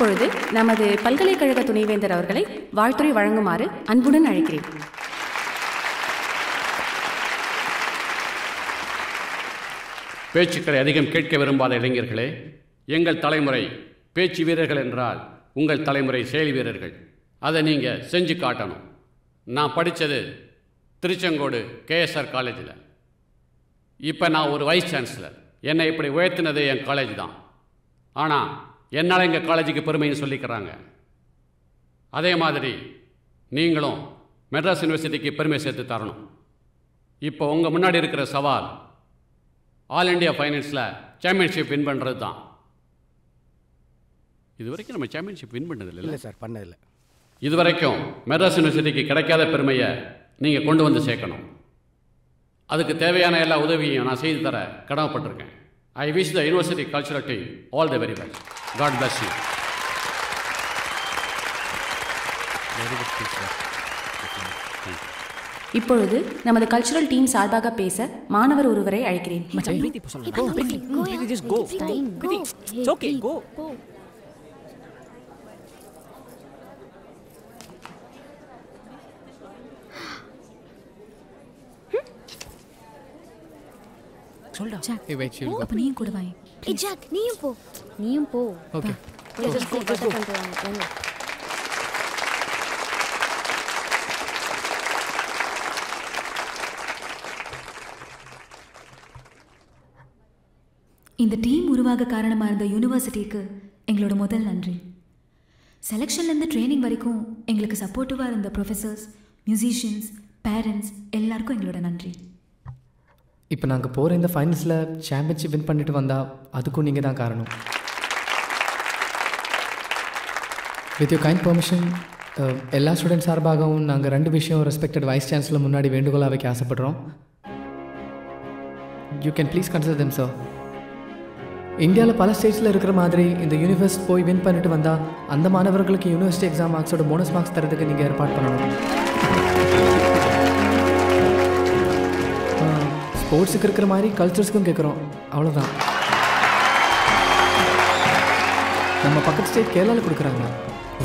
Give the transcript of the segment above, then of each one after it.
இப்பொழுது நமது பல்கலைக்கழக துணைவேந்தர் அவர்களை வாழ்த்துறை வழங்குமாறு அன்புடன் அழைக்கிறேன். பேச்சுக்களை அதிகம் கேட்க விரும்பாத இளைஞர்களே எங்கள் தலைமுறை பேச்சு வீரர்கள் என்றால் உங்கள் தலைமுறை செயல் வீரர்கள். அதை நீங்கள் செஞ்சு காட்டணும். நான் படித்தது திருச்செங்கோடு கேஎஸ்ஆர் காலேஜில். இப்போ நான் ஒரு வைஸ் சான்சலர் என்னை இப்படி உயர்த்தினது என் காலேஜ் தான். ஆனால் என்னால் எங்கள் காலேஜுக்கு பெருமைன்னு சொல்லிக்கிறாங்க. அதே மாதிரி நீங்களும் மெட்ராஸ் யூனிவர்சிட்டிக்கு பெருமை சேர்த்து தரணும். இப்போ உங்கள் முன்னாடி இருக்கிற சவால் ஆல் இண்டியா ஃபைனல்ஸில் சாம்பியன்ஷிப் வின் பண்ணுறது தான் இது வரைக்கும் நம்ம சாம்பியன்ஷிப் வின் பண்ணதில்லை இல்லை? சார் பண்ணதில்லை. இது வரைக்கும் மெட்ராஸ் யூனிவர்சிட்டிக்கு கிடைக்காத பெருமையை நீங்கள் கொண்டு வந்து சேர்க்கணும். அதுக்கு தேவையான எல்லா உதவியும் நான் செய்து தர கடமைப்பட்டிருக்கேன். I wish the university cultural team all the very best God bless you இப்பொழுது நமது கல்ச்சுரல் டீம் சார்பாக பேச மாணவர் ஒருவரை அழைக்கிறேன் சொல்டா wait, she'll go. அப்ப நீயும் கூட வாய். ஏய் ஜாக் நீயும் போ. நீயும் போ. Okay. just go just go இந்த டீம் உருவாக காரணமாக இருந்த யூனிவர்சிட்டிக்கு எங்களோட முதல் நன்றி. செலெக்ஷன்லேருந்து ட்ரைனிங் வரைக்கும் எங்களுக்கு சப்போர்ட்டிவாக இருந்த ப்ரொஃபஸர்ஸ் மியூசிஷியன்ஸ் பேரண்ட்ஸ் எல்லாருக்கும் எங்களோட நன்றி. இப்போ நாங்கள் போகிற இந்த ஃபைனல்ஸில் சாம்பியன்ஷிப் வின் பண்ணிட்டு வந்தால் அதுக்கும் நீங்கள் தான் காரணம். வித் யூ கைண்ட் பெர்மிஷன் எல்லா ஸ்டூடெண்ட் சார்பாகவும் நாங்கள் ரெண்டு விஷயம் ரெஸ்பெக்டட் வைஸ் சான்சலர் முன்னாடி வேண்டுகோளாக வைக்க ஆசைப்படுறோம். You can please consider them sir இந்தியாவில் பல ஸ்டேட்ஸில் இருக்கிற மாதிரி இந்த யூனிவர்ஸ் போய் வின் பண்ணிட்டு வந்தால் அந்த மாணவர்களுக்கு யூனிவர்சிட்டி எக்ஸாம் மார்க்ஸோட போனஸ் மார்க்ஸ் தரதுக்கு நீங்கள் ஏற்பாடு பண்ணணும். ஸ்போர்ட்ஸுக்கு இருக்கிற மாதிரி கல்ச்சர்ஸ்க்கும் கேட்குறோம் அவ்வளோதான் நம்ம பக்கத்து ஸ்டேட் கேரளாவில் கொடுக்குறாங்க.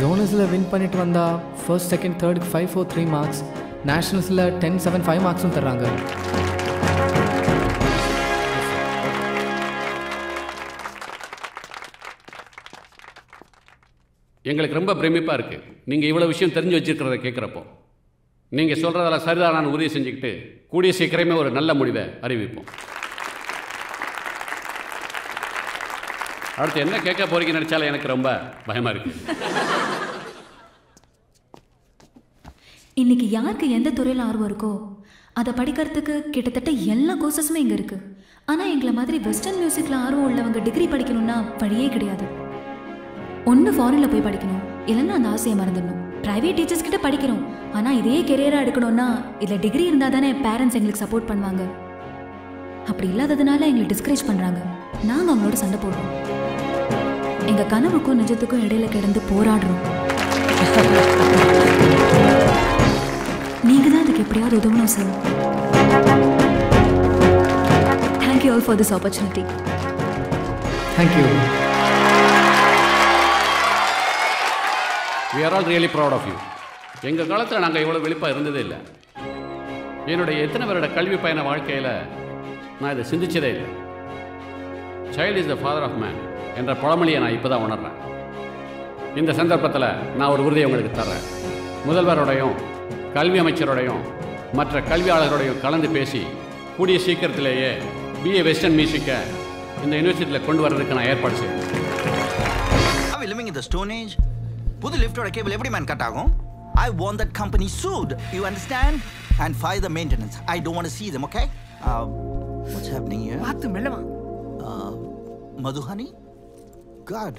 ஜோனஸில் வின் பண்ணிட்டு வந்தால் ஃபர்ஸ்ட் செகண்ட் தேர்டுக்கு ஃபைவ் ஃபோர் த்ரீ மார்க்ஸ் நேஷ்னல்ஸில் டென் செவன் ஃபைவ் மார்க்ஸும் தர்றாங்க. எங்களுக்கு ரொம்ப பிரமிப்பாக இருக்குது நீங்கள் இவ்வளோ விஷயம் தெரிஞ்சு வச்சிருக்கிறத கேட்குறப்போ நீங்கள் சொல்கிறதெல்லாம் சரிதான் உறுதி செஞ்சுக்கிட்டு கூடிய சீக்கிரமே ஒரு நல்ல முடிவை அறிவிப்போம். அடுத்து என்ன கேட்க போறீங்க நினச்சாலும் எனக்கு ரொம்ப பயமாக இருக்குது இன்னைக்கு யாருக்கு எந்த துறையில் ஆர்வம் இருக்கோ அதை படிக்கிறதுக்கு கிட்டத்தட்ட எல்லா கோர்சஸுமே இங்கே இருக்குது ஆனால் எங்களை மாதிரி வெஸ்டர்ன் மியூசிக்கில் ஆர்வம் உள்ளவங்க டிகிரி படிக்கணும்னா வழியே கிடையாது. ஒன்று ஃபாரினில் போய் படிக்கணும் இல்லைன்னா அந்த ஆசையை மறந்துடணும். ப்ரைவேட் டீச்சர்ஸ் கிட்ட படிக்கிறோம். ஆனால் இதே கெரியராக எடுக்கணும்னா இதில் டிகிரி இருந்தால் தானே பேரண்ட்ஸ் எங்களுக்கு சப்போர்ட் பண்ணுவாங்க. அப்படி இல்லாததுனால எங்களை டிஸ்கரேஜ் பண்ணுறாங்க நாங்கள் அவங்களோட சண்டை போடுறோம். எங்கள் கனவுக்கும் நிஜத்துக்கும் இடையில கிடந்து போராடுறோம். நீங்க தான் அதுக்கு எப்படியாவது உதவணும் sir thank you all for this opportunity thank you we are all really proud of எங்கள் காலத்தில் நாங்கள் இவ்வளோ வெளிப்பாக இருந்ததே இல்லை. என்னுடைய எத்தனை பேரோட கல்வி பயண வாழ்க்கையில் நான் இதை சிந்திச்சதே இல்லை. Child is the father of man என்ற பழமொழியை நான் இப்போ தான் உணர்றேன். இந்த சந்தர்ப்பத்தில் நான் ஒரு உறுதியை உங்களுக்கு தர்றேன். முதல்வரோடையும் கல்வி அமைச்சரோடையும் மற்ற கல்வியாளர்களோடையும் கலந்து பேசி கூடிய சீக்கிரத்திலேயே பிஏ வெஸ்டர்ன் மியூசிக்கை இந்த யூனிவர்சிட்டியில் கொண்டு வர்றதுக்கு நான் ஏற்பாடு செய்வேன் புது லிஃப்டோட கேபிள் எப்படி மேன் கட் ஆகும் I want that company sued you understand and fire the maintenance I don't want see them okay uh, what's happening here பார்த்து மெல்லவா uh, மதுஹனி God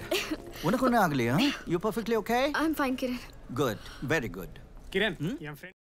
உனக்கு ஒன்றும் ஆகலையா you perfectly okay I am fine Kiran good very good Kiran N friend